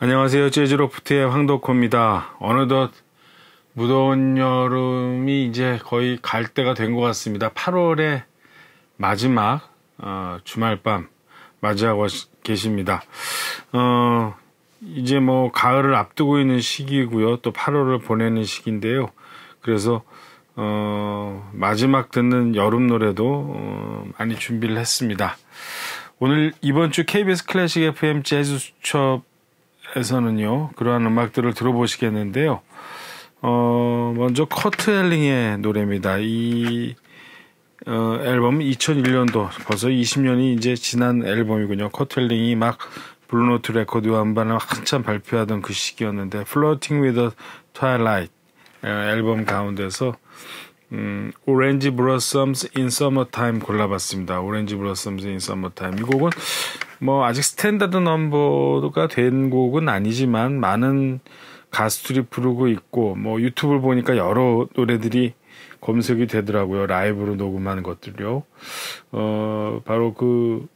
안녕하세요. 재즈로프트의 황덕호입니다. 어느덧 무더운 여름이 이제 거의 갈 때가 된 것 같습니다. 8월의 마지막 어, 주말밤 맞이하고 계십니다. 어, 이제 뭐 가을을 앞두고 있는 시기고요. 또 8월을 보내는 시기인데요. 그래서 어, 마지막 듣는 여름 노래도 어, 많이 준비를 했습니다. 오늘 이번 주 KBS 클래식 FM 재즈 수첩 에서는요. 그러한 음악들을 들어보시겠는데요. 어, 먼저 커트 엘링의 노래입니다. 이 어, 앨범은 2001년도 벌써 20년이 이제 지난 앨범이군요. 커트 엘링이 막 블루노트 레코드와 음반을 한참 발표하던 그 시기였는데 Flirting with the Twilight 앨범 가운데서 음, Orange Blossoms in Summertime 골라봤습니다. Orange Blossoms in Summertime 이 곡은 뭐 아직 스탠다드 넘버가 된 곡은 아니지만 많은 가수들이 부르고 있고 뭐 유튜브를 보니까 여러 노래들이 검색이 되더라고요. 라이브로 녹음하는 것들요. 어 바로 그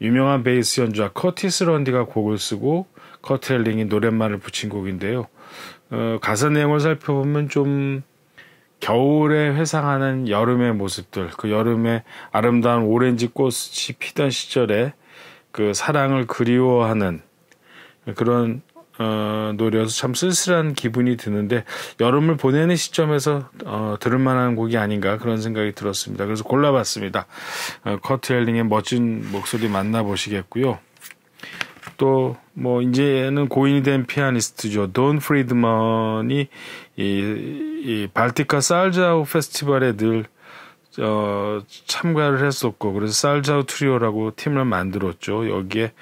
유명한 베이스 연주자 커티스 런디가 곡을 쓰고 커트 엘링이 노랫말을 붙인 곡인데요. 어, 가사 내용을 살펴보면 좀 겨울에 회상하는 여름의 모습들, 그 여름에 아름다운 오렌지 꽃이 피던 시절에 그 사랑을 그리워하는 그런 어, 노래여서 참 쓸쓸한 기분이 드는데 여름을 보내는 시점에서 어, 들을 만한 곡이 아닌가 그런 생각이 들었습니다. 그래서 골라봤습니다. 어, 커트 엘링의 멋진 목소리 만나보시겠고요. 또 뭐 이제는 고인이 된 피아니스트죠. 돈 프리드먼이 이, 이 발티카 살자우 페스티벌에 늘 어, 참가를 했었고 그래서 살자우 트리오라고 팀을 만들었죠. 여기에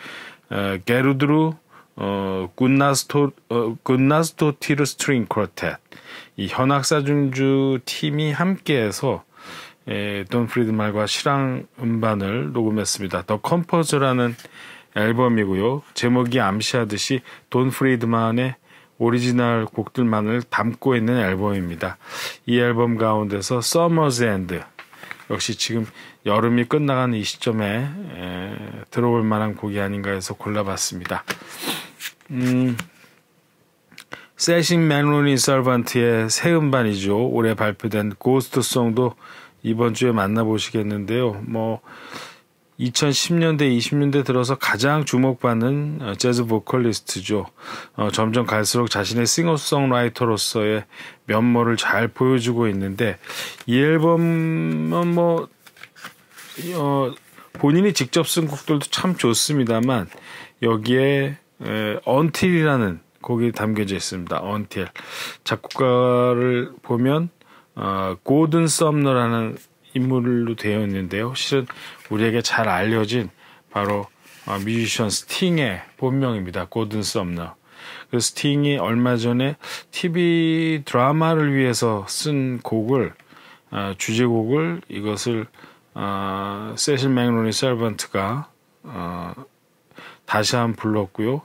어, 게르드루 어, 굿나스토, 어, 티르 String Quartet. 이 현악사 중주 팀이 함께해서 에, 돈 프리드만과 실황 음반을 녹음했습니다. The Composer라는 앨범이고요. 제목이 암시하듯이 돈 프리드만의 오리지널 곡들만을 담고 있는 앨범입니다. 이 앨범 가운데서 Summer's End 역시 지금 여름이 끝나가는 이 시점에 에, 들어올 만한 곡이 아닌가 해서 골라봤습니다. 음, 세싱 맨로니 서번트의 새 음반이죠. 올해 발표된 고스트송도 이번 주에 만나보시겠는데요. 뭐 2010년대, 20년대 들어서 가장 주목받는 어, 재즈 보컬리스트죠. 어, 점점 갈수록 자신의 싱어송라이터로서의 면모를 잘 보여주고 있는데 이 앨범은 뭐 어, 본인이 직접 쓴 곡들도 참 좋습니다만 여기에 에, 언틸이라는 곡이 담겨져 있습니다. 언틸 작곡가를 보면 어, 고든 썸너라는 인물로 되어 있는데요. 실은 우리에게 잘 알려진 바로 어, 뮤지션 스팅의 본명입니다. 고든 썸너. 그 스팅이 얼마 전에 TV 드라마를 위해서 쓴 곡을 어, 주제곡을 이것을 어, 세실 맥로린 살반트가 어, 다시 한번 불렀고요.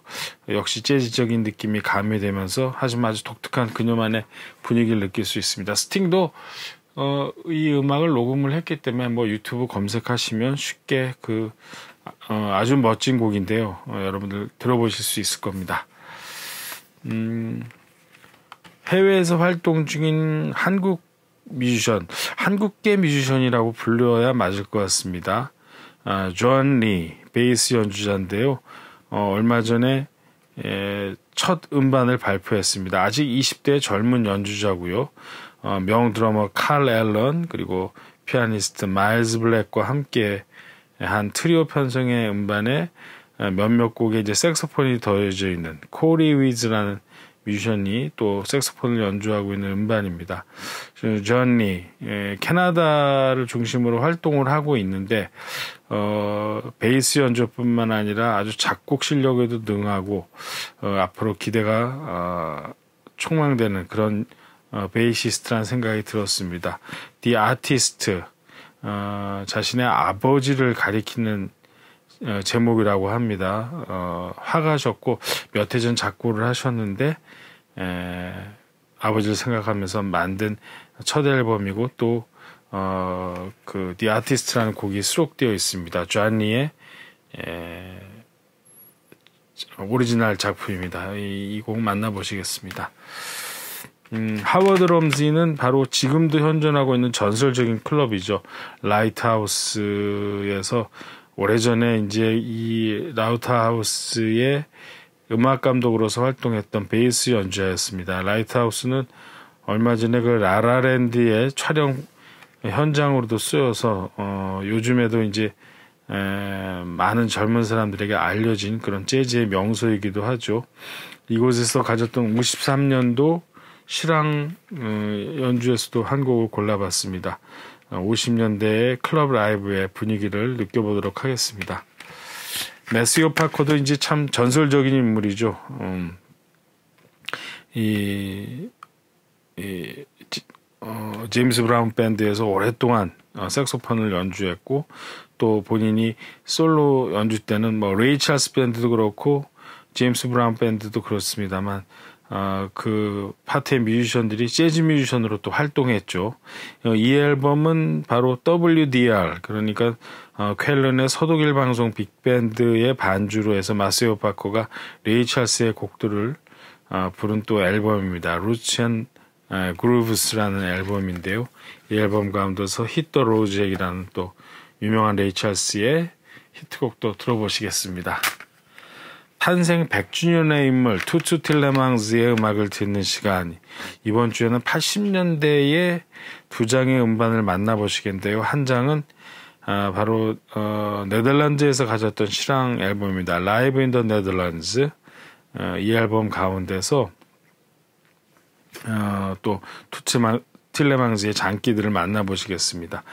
역시 재즈적인 느낌이 가미되면서 하지만 아주 독특한 그녀만의 분위기를 느낄 수 있습니다. 스팅도 어, 이 음악을 녹음을 했기 때문에 뭐 유튜브 검색하시면 쉽게 그 어, 아주 멋진 곡인데요. 어, 여러분들 들어보실 수 있을 겁니다. 음, 해외에서 활동 중인 한국 뮤지션, 한국계 뮤지션이라고 불려야 맞을 것 같습니다. 아, 존 리, 베이스 연주자인데요. 어, 얼마 전에 에, 첫 음반을 발표했습니다. 아직 20대 젊은 연주자고요. 어, 명 드러머 칼 앨런 그리고 피아니스트 마일즈 블랙과 함께 한 트리오 편성의 음반에 몇몇 곡에 이제 색소폰이 더해져 있는 코리 위즈라는 뮤지션이 또 색소폰을 연주하고 있는 음반입니다. 존 리 예, 캐나다를 중심으로 활동을 하고 있는데 어, 베이스 연주뿐만 아니라 아주 작곡 실력에도 능하고 어, 앞으로 기대가 어, 촉망되는 그런 어, 베이시스트라는 생각이 들었습니다. The Artist 어, 자신의 아버지를 가리키는 어, 제목이라고 합니다. 어, 화가셨고 몇 해 전 작곡을 하셨는데 에, 아버지를 생각하면서 만든 첫 앨범이고 또 어, 그 The Artist라는 곡이 수록되어 있습니다. 쟈니의 에, 오리지널 작품입니다. 이곡 만나보시겠습니다. 음, 하워드 럼지는 바로 지금도 현존하고 있는 전설적인 클럽이죠. 라이트하우스에서 오래전에 이제 이 라이트하우스의 음악 감독으로서 활동했던 베이스 연주자였습니다. 라이트하우스는 얼마 전에 그 라라랜드의 촬영 현장으로도 쓰여서 어, 요즘에도 이제 에, 많은 젊은 사람들에게 알려진 그런 재즈의 명소이기도 하죠. 이곳에서 가졌던 53년도 실황 어, 연주에서도 한 곡을 골라봤습니다. 50년대의 클럽 라이브의 분위기를 느껴보도록 하겠습니다. 메시오 파커도 이제 참 전설적인 인물이죠. 음, 이, 이 어, 제임스 브라운 밴드에서 오랫동안 어, 색소폰을 연주했고 또 본인이 솔로 연주 때는 뭐 레이 찰스 밴드도 그렇고 제임스 브라운 밴드도 그렇습니다만 어, 그 파트의 뮤지션들이 재즈 뮤지션으로 또 활동했죠. 어, 이 앨범은 바로 WDR 그러니까 어, 쾰른의 서독일 방송 빅밴드의 반주로 해서 마세오 파커가 레이 찰스의 곡들을 어, 부른 또 앨범입니다. Roots and 어, Grooves라는 앨범인데요. 이 앨범 가운데서 Hit the Road Jack이라는 또 유명한 레이 찰스의 히트곡도 들어보시겠습니다. 탄생 100주년의 인물 투츠 틸레망스의 음악을 듣는 시간 이번 주에는 80년대의 두 장의 음반을 만나보시겠는데요. 한 장은 아, 바로 어, 네덜란드에서 가졌던 실황 앨범입니다. Live in the Netherlands 어, 이 앨범 가운데서 어, 또 투츠 틸레망스의 장기들을 만나보시겠습니다.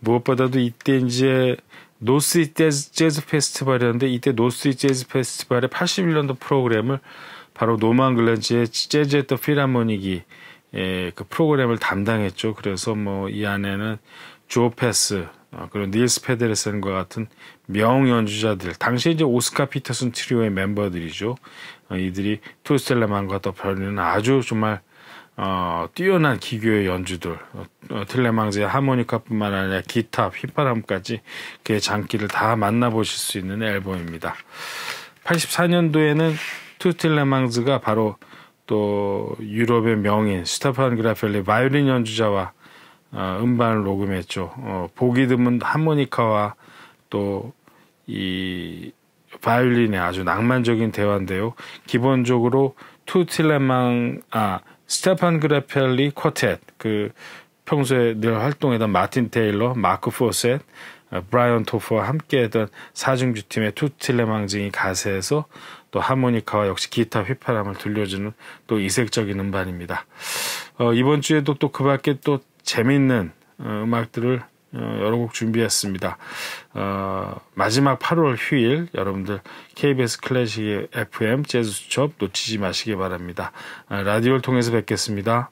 무엇보다도 이때 이제 노스 재즈, 재즈 페스티벌이었는데 이때 노스 재즈 페스티벌의 81년도 프로그램을 바로 노만 그랜츠의 Jazz at the Philharmonic이 예, 그 프로그램을 담당했죠. 그래서 뭐 이 안에는 조 패스 어, 그리고 닐스 페데르센과 같은 명 연주자들 당시 이제 오스카 피터슨 트리오의 멤버들이죠. 어, 이들이 투츠 틸레망과 더 벌이는 아주 정말 어, 뛰어난 기교의 연주들, 어, 어, 틸레망즈의 하모니카뿐만 아니라 기타, 휘파람까지 그의 장기를 다 만나보실 수 있는 앨범입니다. 84년도에는 투츠 틸레망즈가 바로 또 유럽의 명인 스타판 그라펠리 바이올린 연주자와 어, 음반을 녹음했죠. 어, 보기 드문 하모니카와 또 이 바이올린의 아주 낭만적인 대화인데요. 기본적으로 투 틸레망 아 스테판 그레펠리 쿼텟 그 평소에 늘 활동했던 마틴 테일러, 마크 포셋, 어, 브라이언 토프와 함께했던 사중주 팀의 투틸레망징이 가세해서 또 하모니카와 역시 기타 휘파람을 들려주는 또 이색적인 음반입니다. 어, 이번 주에도 또 그 밖에 또 재밌는 어, 음악들을 어, 여러 곡 준비했습니다. 어, 마지막 8월 휴일 여러분들 KBS 클래식 FM 재즈 수첩 놓치지 마시기 바랍니다. 어, 라디오를 통해서 뵙겠습니다.